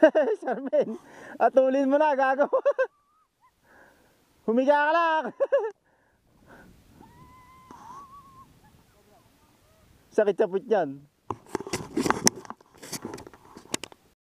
Charmaine, atulin mo na, gago. Humiga ka lang. Sakit sa put yan.